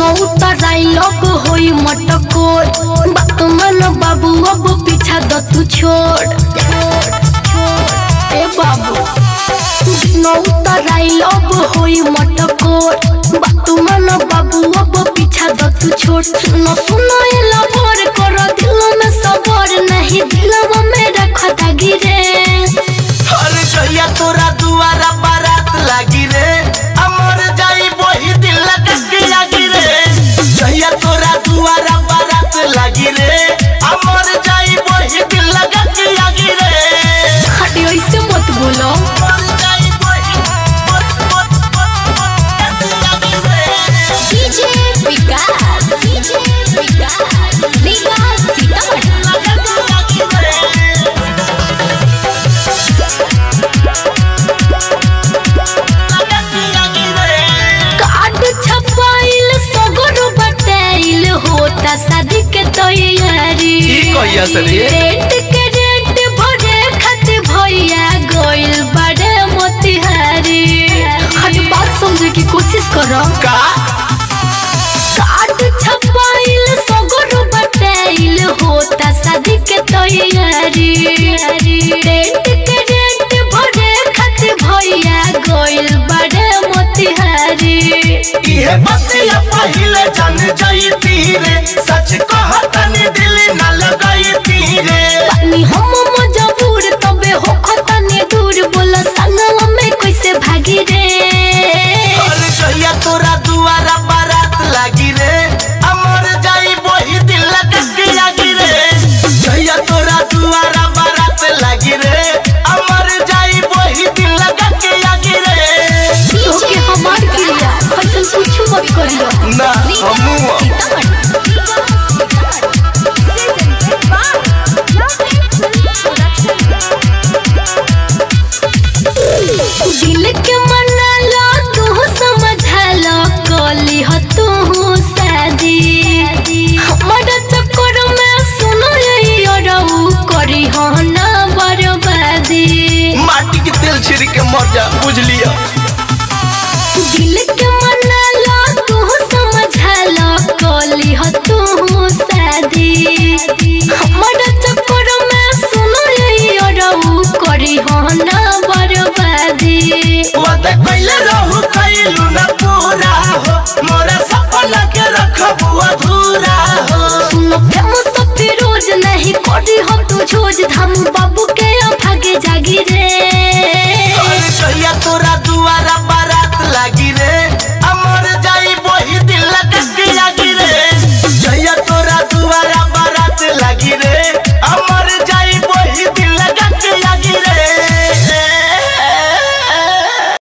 उतर आई लोग होई मटकोर। बात बाबू, अब पीछा द तू छोड़। ए बाबू न उतर आई होई मटकोर। बात बाबू, अब पीछा द छोड़। सुनो सुनो मत बोलो। विकास विकास विकास सीतामढ़ी होता शादी के तैयारी। ई कहिया से रे? रेंट के रेंट का? कार्ड छपाइल सगरो बटाइल होता शादी के तैयारी। रेंट के रेंट भरे खातिर भैया गोइल बड़े मोतिहारी। बतिया पहिले जान जाई के तेल छिड़ के मर जा बुझ लिया दिल के वादा कइले रहू कइलू न पूरा हो। मोरा सपना के रखबू अधूरा हो। सुनो प्रेम सब रोज नहीं करी हो तू झोज धाम बाबू के भागे जागी रे